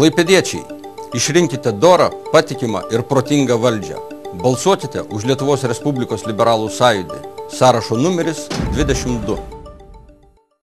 Klaipėdiečiai, išrinkite dorą, patikimą ir protingą valdžią. Balsuokite už Lietuvos Respublikos liberalų sąjūdį. Sąrašo numeris 22.